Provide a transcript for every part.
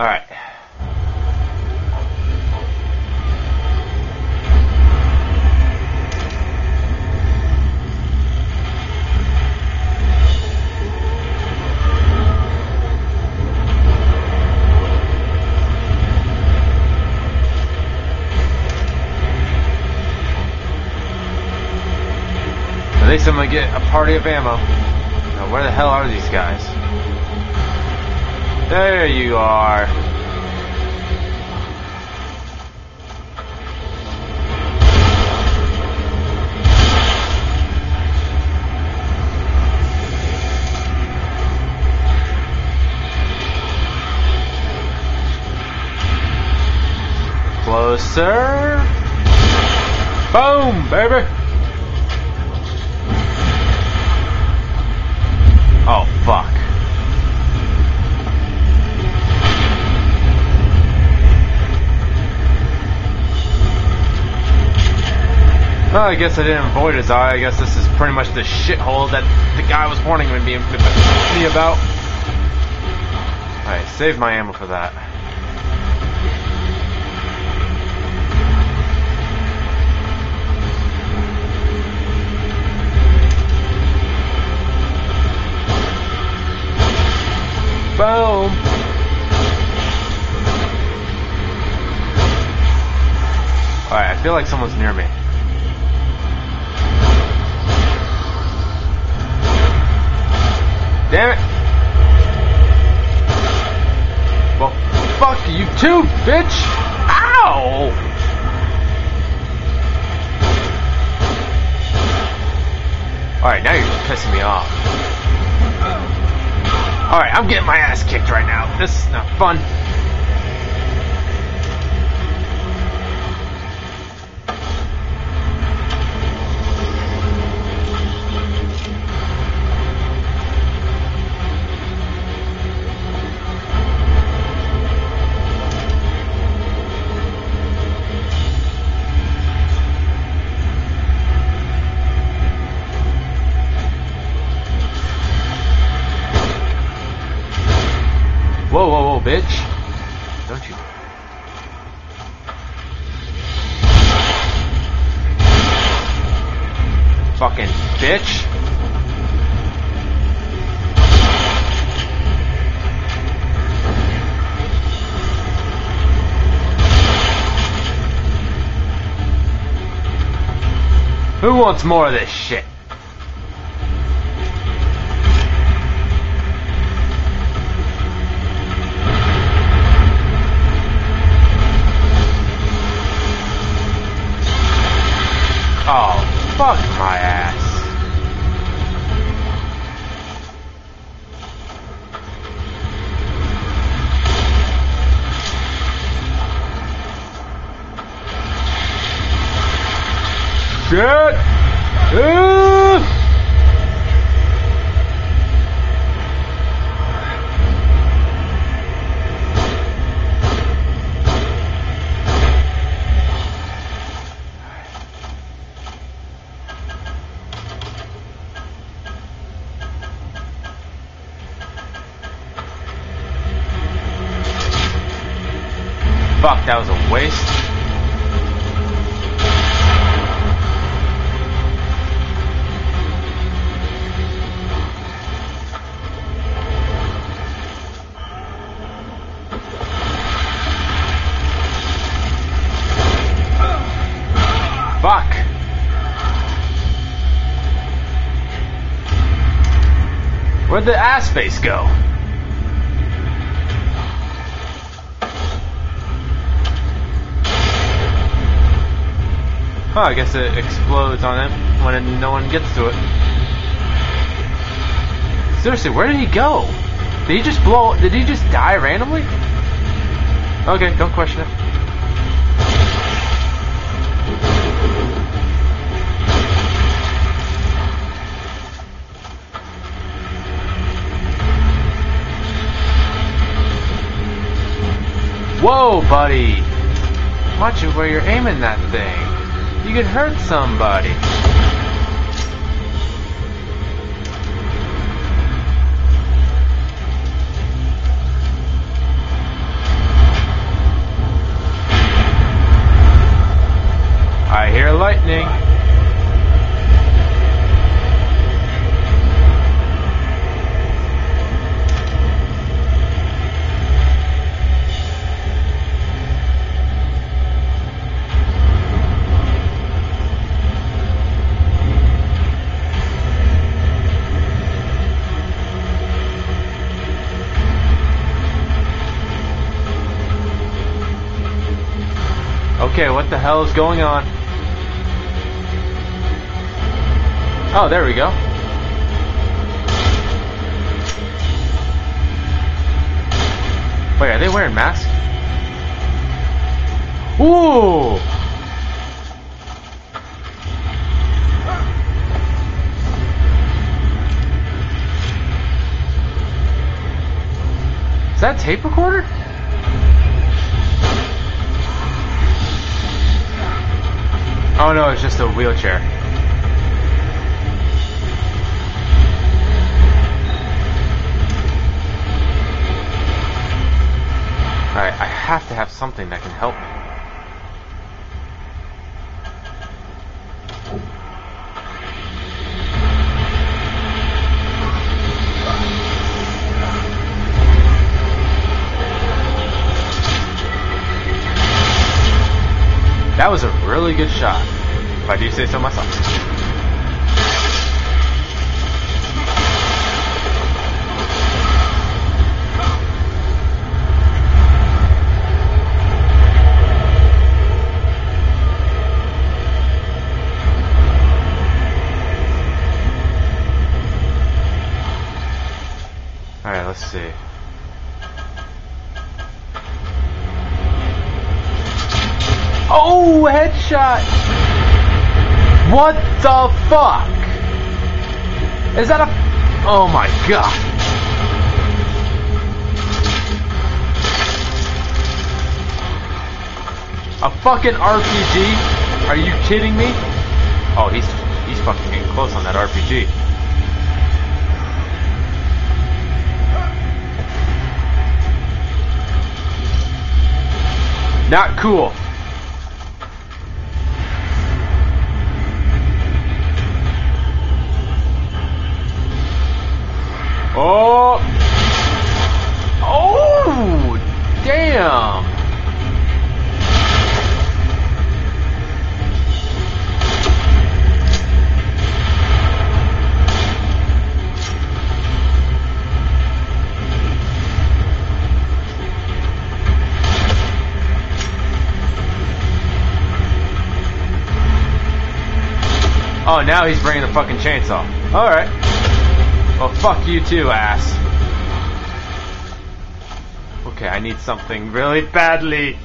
Alright. At least I'm gonna get a party of ammo. Now, where the hell are these guys? There you are. Closer. Boom, baby. Oh, fuck. Well, I guess I didn't avoid his eye. I guess this is pretty much the shithole that the guy was warning me, about. Alright, save my ammo for that. Boom! Alright, I feel like someone's near me. Damn it! Well, fuck you too, bitch! Ow! Alright, now you're just pissing me off. Alright, I'm getting my ass kicked right now. This is not fun. Fucking bitch. Who wants more of this shit? Oh, fuck my ass. Shit! Ugh! Fuck, that was a waste. Fuck. Where'd the ass face go? Huh, I guess it explodes on it when no one gets to it. Seriously, where did he go? Did he just blow? Did he just die randomly? Okay, don't question it. Whoa, buddy! Watch where you're aiming that thing. You could hurt somebody. I hear lightning. The hell is going on? Oh, there we go. Wait, are they wearing masks? Ooh! Is that tape recorder? Oh no, it's just a wheelchair. Alright, I have to have something that can help me. That was a really good shot, Myself. Alright, let's see. Oh, headshot! What the fuck? Is that a... Oh my god. A fucking RPG? Are you kidding me? Oh, he's he's fucking getting close on that RPG. Not cool. Oh! Oh! Damn! Oh, now he's bringing the fucking chainsaw. Alright. Well, fuck you too, ass. Okay, I need something really badly.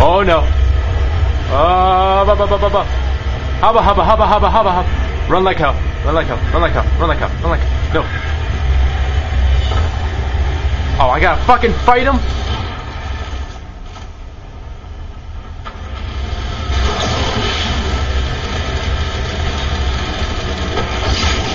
Oh no. Oh, ba ba ba ba ba. Hubba hubba hubba hubba hubba hubba. Run like hell. Run like hell. Run like hell. Run like hell. Run like hell. No. Oh, I gotta fucking fight him?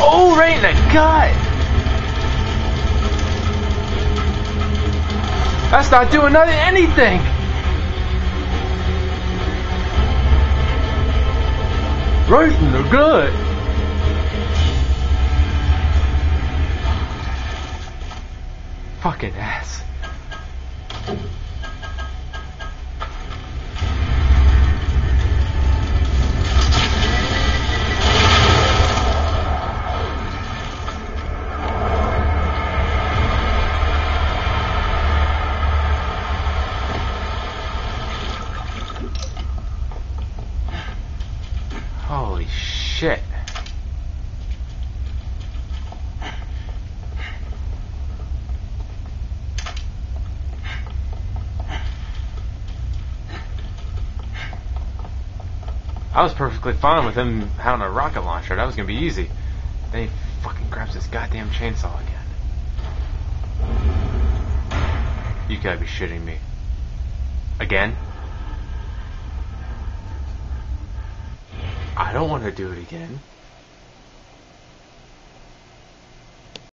Oh, right in the gut! That's not doing nothing, anything! Right in the gut! Fucking ass. Holy shit. I was perfectly fine with him having a rocket launcher. That was gonna be easy. Then he fucking grabs this goddamn chainsaw again. You gotta be shitting me. Again? I don't want to do it again.